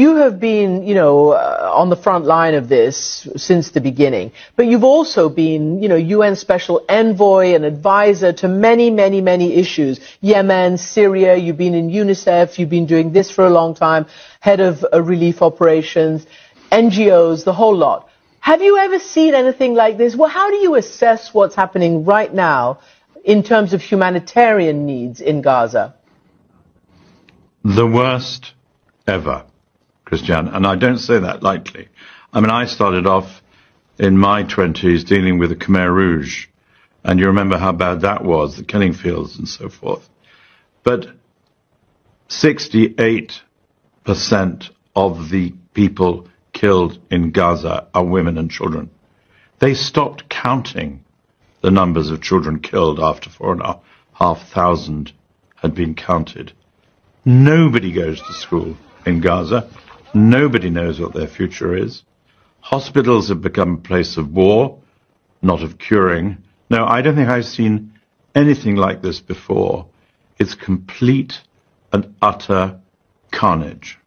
You have been, you know, uh, on the front line of this since the beginning, but you've also been, you know, UN Special Envoy and advisor to many, many, many issues. Yemen, Syria, you've been in UNICEF, you've been doing this for a long time, head of uh, relief operations, NGOs, the whole lot. Have you ever seen anything like this? Well, how do you assess what's happening right now in terms of humanitarian needs in Gaza? The worst ever. Christiane, and I don't say that lightly. I mean, I started off in my 20s dealing with the Khmer Rouge, and you remember how bad that was, the killing fields and so forth. But 68% of the people killed in Gaza are women and children. They stopped counting the numbers of children killed after four and a half thousand had been counted. Nobody goes to school in Gaza. Nobody knows what their future is. Hospitals have become a place of war, not of curing. No, I don't think I've seen anything like this before. It's complete and utter carnage.